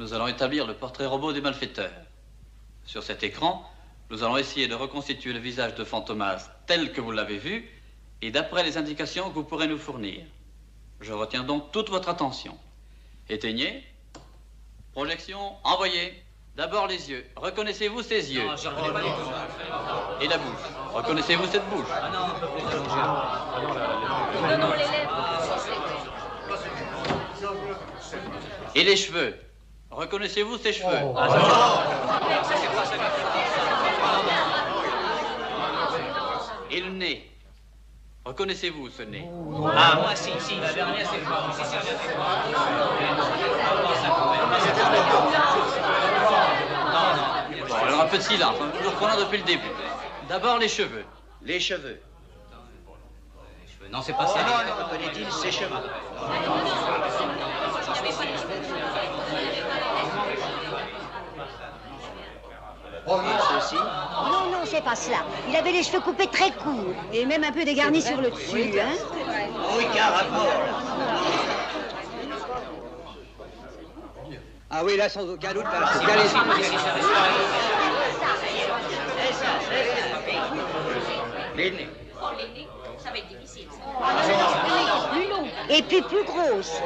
nous allons établir le portrait robot des malfaiteurs. Sur cet écran, nous allons essayer de reconstituer le visage de Fantomas tel que vous l'avez vu et d'après les indications que vous pourrez nous fournir. Je retiens donc toute votre attention. Éteignez. Projection envoyée. D'abord les yeux. Reconnaissez-vous ces yeux Et la bouche. Reconnaissez-vous cette bouche Et les cheveux Reconnaissez-vous ces cheveux Et le nez Reconnaissez-vous ce nez Ah, moi, si, si, la dernière, c'est moi. Si, si, Bon, alors un peu de silence, hein. nous reprenons depuis le début. D'abord les cheveux. Les cheveux. Non, c'est pas ça. Reconnaît-il ses cheveux Ceci. Non, non, c'est pas cela. Il avait les cheveux coupés très courts et même un peu dégarnis sur le dessus. Hein Oui, qu'un rapport. Ah oui, là, sans aucun doute, là, c'est bien les Les nez. Ça va être difficile. Plus long et puis plus grosse.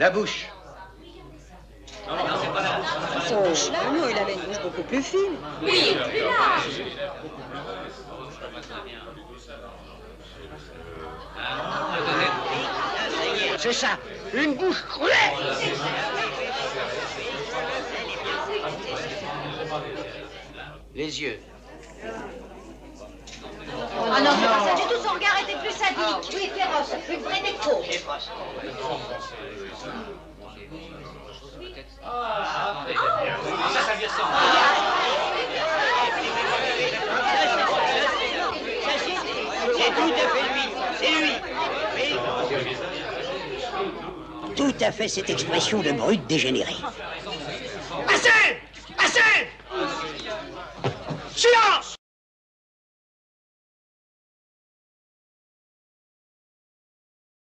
La bouche. Ah non, il avait une bouche beaucoup plus fine. Oui, plus large. C'est ça. Une bouche crue. Les yeux. Ah non, c'est pas ça du tout. Son regard était plus sadique. Oui, féroce. Une vraie déco. Ça, ça vient sans. C'est tout à fait lui. C'est lui. Tout à fait cette expression de brute dégénérée. Assez Assez Silence